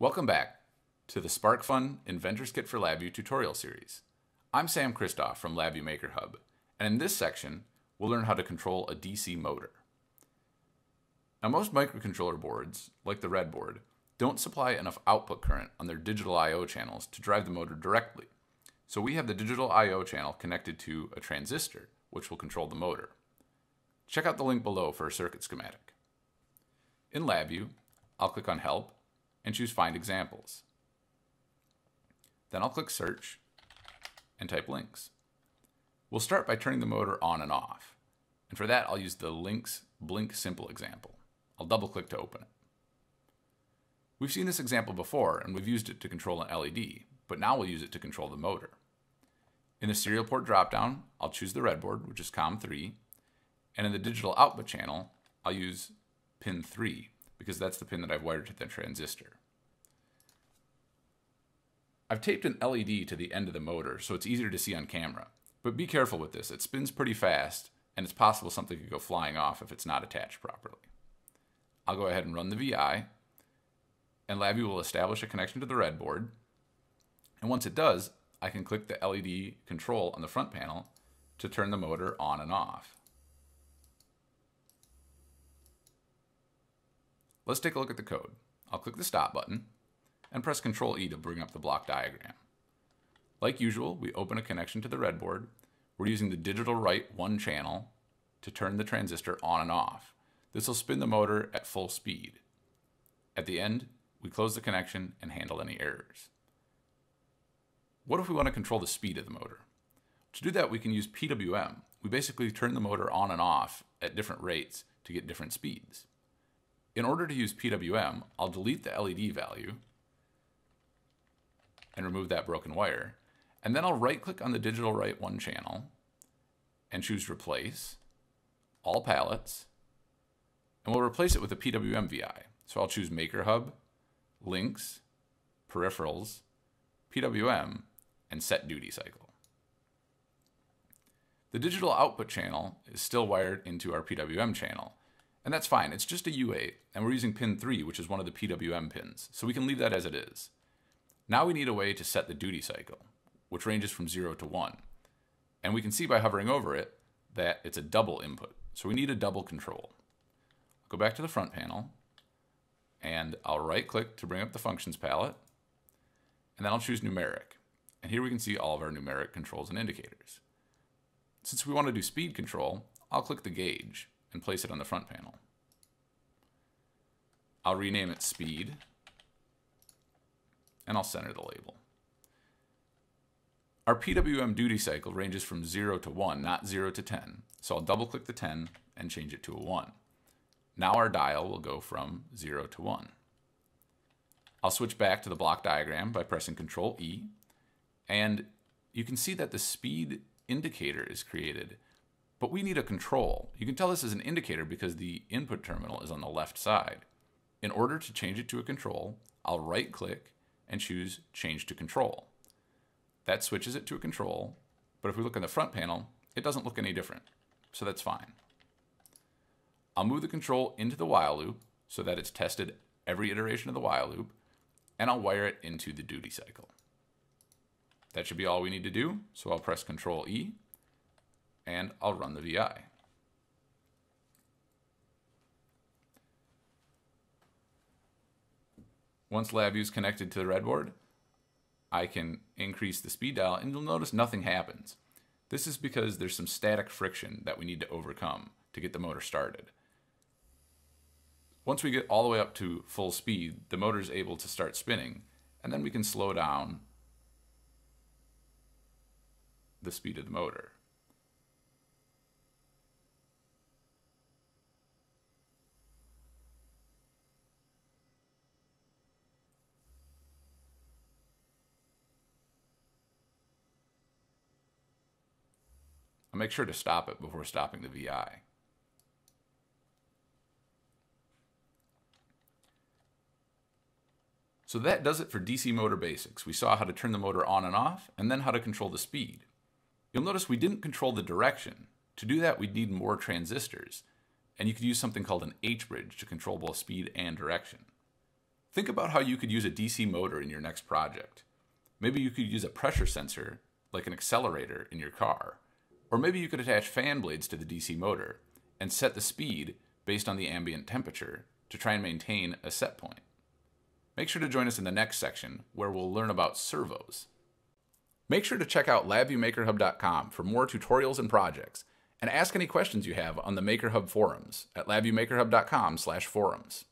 Welcome back to the SparkFun Inventor's Kit for LabVIEW tutorial series. I'm Sam Kristoff from LabVIEW MakerHub, and in this section, we'll learn how to control a DC motor. Now most microcontroller boards, like the RedBoard, don't supply enough output current on their digital I.O. channels to drive the motor directly. So we have the digital I.O. channel connected to a transistor, which will control the motor. Check out the link below for a circuit schematic. In LabVIEW, I'll click on Help and choose Find Examples. Then I'll click Search and type LINX. We'll start by turning the motor on and off. And for that, I'll use the LINX Blink Simple example. I'll double click to open it. We've seen this example before, and we've used it to control an LED, but now we'll use it to control the motor. In the serial port dropdown, I'll choose the RedBoard, which is COM3, and in the digital output channel, I'll use pin 3, because that's the pin that I've wired to the transistor. I've taped an LED to the end of the motor, so it's easier to see on camera. But be careful with this, it spins pretty fast, and it's possible something could go flying off if it's not attached properly. I'll go ahead and run the VI, and LabVIEW will establish a connection to the RedBoard. And once it does, I can click the LED control on the front panel to turn the motor on and off. Let's take a look at the code. I'll click the stop button and press Ctrl E to bring up the block diagram. Like usual, we open a connection to the RedBoard. We're using the digital write 1 channel to turn the transistor on and off. This will spin the motor at full speed. At the end, we close the connection and handle any errors. What if we want to control the speed of the motor? To do that, we can use PWM. We basically turn the motor on and off at different rates to get different speeds. In order to use PWM, I'll delete the LED value and remove that broken wire. And then I'll right click on the digital write one channel and choose replace, all palettes, and we'll replace it with a PWM VI. So I'll choose Maker Hub, LINX, peripherals, PWM, and set duty cycle. The digital output channel is still wired into our PWM channel, and that's fine. It's just a U8, and we're using pin 3, which is one of the PWM pins, so we can leave that as it is. Now we need a way to set the duty cycle, which ranges from 0 to 1. And we can see by hovering over it that it's a double input, so we need a double control. I'll go back to the front panel, and I'll right click to bring up the functions palette, and then I'll choose numeric. And here we can see all of our numeric controls and indicators. Since we want to do speed control, I'll click the gauge and place it on the front panel. I'll rename it speed, and I'll center the label. Our PWM duty cycle ranges from 0 to 1, not 0 to 10. So I'll double click the 10 and change it to a 1. Now our dial will go from 0 to 1. I'll switch back to the block diagram by pressing Ctrl E, and you can see that the speed indicator is created, but we need a control. You can tell this is an indicator because the input terminal is on the left side. In order to change it to a control, I'll right click and choose Change to Control. That switches it to a control, but if we look in the front panel, it doesn't look any different, so that's fine. I'll move the control into the while loop so that it's tested every iteration of the while loop, and I'll wire it into the duty cycle. That should be all we need to do, so I'll press Control E, and I'll run the VI. Once LabVIEW is connected to the RedBoard, I can increase the speed dial, and you'll notice nothing happens. This is because there's some static friction that we need to overcome to get the motor started. Once we get all the way up to full speed, the motor is able to start spinning, and then we can slow down the speed of the motor. I'll make sure to stop it before stopping the VI. So that does it for DC motor basics. We saw how to turn the motor on and off, and then how to control the speed. You'll notice we didn't control the direction. To do that, we'd need more transistors, and you could use something called an H-bridge to control both speed and direction. Think about how you could use a DC motor in your next project. Maybe you could use a pressure sensor, like an accelerator, in your car. Or maybe you could attach fan blades to the DC motor and set the speed based on the ambient temperature to try and maintain a set point. Make sure to join us in the next section where we'll learn about servos. Make sure to check out LabViewMakerHub.com for more tutorials and projects, and ask any questions you have on the MakerHub forums at LabViewMakerHub.com/forums.